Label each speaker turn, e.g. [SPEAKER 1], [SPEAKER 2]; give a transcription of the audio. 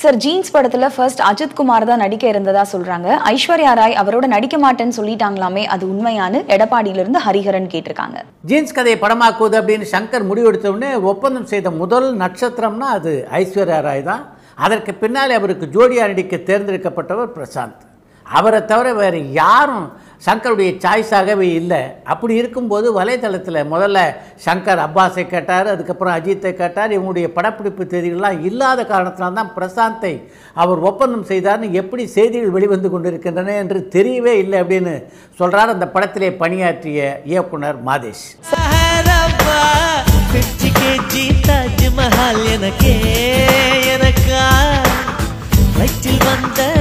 [SPEAKER 1] Sir jeans படத்துல first Ajith Kumar தான் நடிக்க இருந்ததா சொல்றாங்க. ஐஸ்வர்யா ராய் அவரோட நடிக்க மாட்டேன்னு சொல்லிட்டாங்களாமே அது உண்மையானு எடப்பாடியில இருந்து ஹரிஹரன் கேட்டிருக்காங்க.
[SPEAKER 2] ஜீன்ஸ் கதையை படமாக்குவது அப்படின்னு சங்கர் முடிவெடுத்தவுடனே ஒப்பந்தம் செய்த முதல் நட்சத்திரம்னா அது ஐஸ்வர்யா ராய் தான். அதற்கு பின்னாலே அவருக்கு ஜோடியா நடிக்க தேர்ந்தெடுக்கப்பட்டவர் பிரசாந்த். அவரை தவிர வேறு யாரும் சங்கருடைய சாய்ஸாகவே இல்லை. அப்படி இருக்கும்போது வலைதளத்தில் முதல்ல சங்கர் அப்பாஸை கேட்டார் அதுக்கப்புறம் அஜித்தை கேட்டார் இவங்களுடைய படப்பிடிப்பு தேதிகள்லாம் இல்லாத காரணத்தினால் தான் பிரசாந்தை அவர் ஒப்பந்தம் செய்தார்னு எப்படி செய்திகள் வெளிவந்து கொண்டிருக்கின்றன என்று தெரியவே இல்லை அப்படின்னு சொல்கிறார் அந்த படத்திலே பணியாற்றிய இயக்குனர் மாதேஷ்.
[SPEAKER 3] வந்த